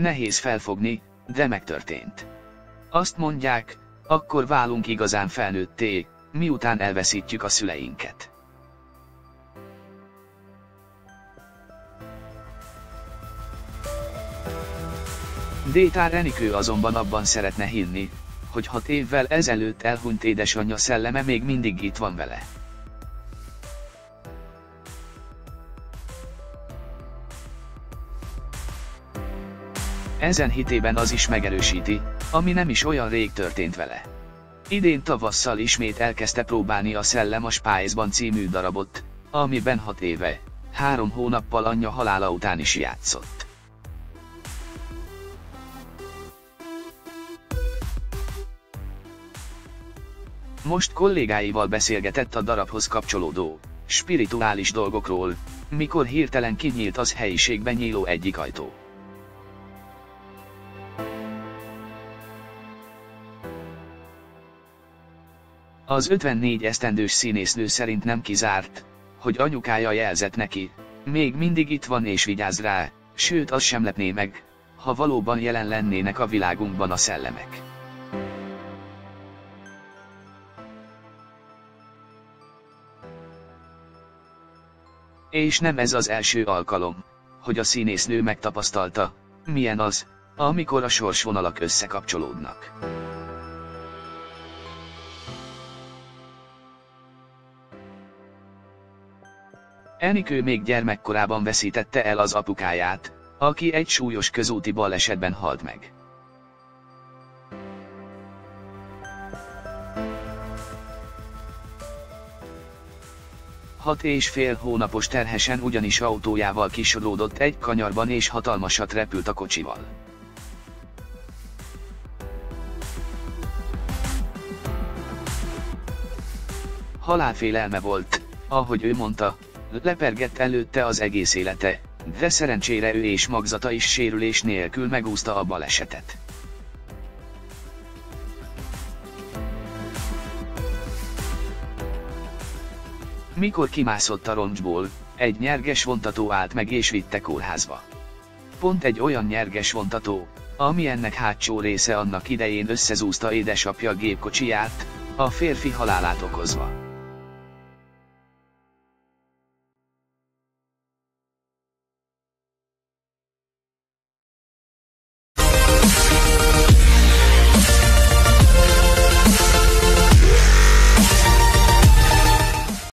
nehéz felfogni, de megtörtént. Azt mondják, akkor válunk igazán felnőtté, miután elveszítjük a szüleinket. Détár Renikő azonban abban szeretne hinni, hogy hat évvel ezelőtt elhunyt édesanyja szelleme még mindig itt van vele. Ezen hitében az is megerősíti, ami nem is olyan rég történt vele. Idén tavasszal ismét elkezdte próbálni a Szellem a Spice-ban című darabot, amiben hat éve, három hónappal anyja halála után is játszott. Most kollégáival beszélgetett a darabhoz kapcsolódó, spirituális dolgokról, mikor hirtelen kinyílt az helyiségben nyíló egyik ajtó. Az 54 esztendős színésznő szerint nem kizárt, hogy anyukája jelzett neki, még mindig itt van és vigyáz rá, sőt az sem lepné meg, ha valóban jelen lennének a világunkban a szellemek. És nem ez az első alkalom, hogy a színésznő megtapasztalta, milyen az, amikor a sorsvonalak összekapcsolódnak. Enikő még gyermekkorában veszítette el az apukáját, aki egy súlyos közúti balesetben halt meg. Hat és fél hónapos terhesen ugyanis autójával kisodródott egy kanyarban és hatalmasat repült a kocsival. Halálfélelme volt, ahogy ő mondta, lepergett előtte az egész élete, de szerencsére ő és magzata is sérülés nélkül megúszta a balesetet. Mikor kimászott a roncsból, egy nyerges vontató állt meg és vitte kórházba. Pont egy olyan nyerges vontató, ami ennek hátsó része annak idején összezúzta édesapja gépkocsiját, a férfi halálát okozva.